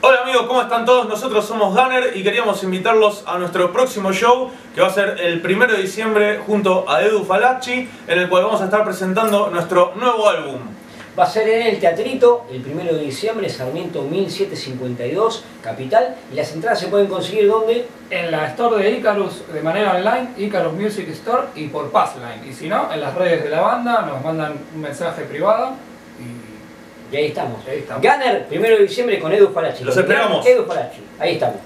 Hola amigos, ¿cómo están todos? Nosotros somos Gunner y queríamos invitarlos a nuestro próximo show que va a ser el 1 de diciembre junto a Edu Falacci en el cual vamos a estar presentando nuestro nuevo álbum. Va a ser en el Teatrito el 1 de diciembre, Sarmiento 1752, Capital. Y las entradas se pueden conseguir ¿dónde? En la store de Icarus de manera online, Icarus Music Store y por Passline. Y si no, en las redes de la banda nos mandan un mensaje privado y Y ahí estamos. Ahí estamos. Gunner, 1 de diciembre con Edu Falacci. Los esperamos. Edu Falacci. Ahí estamos.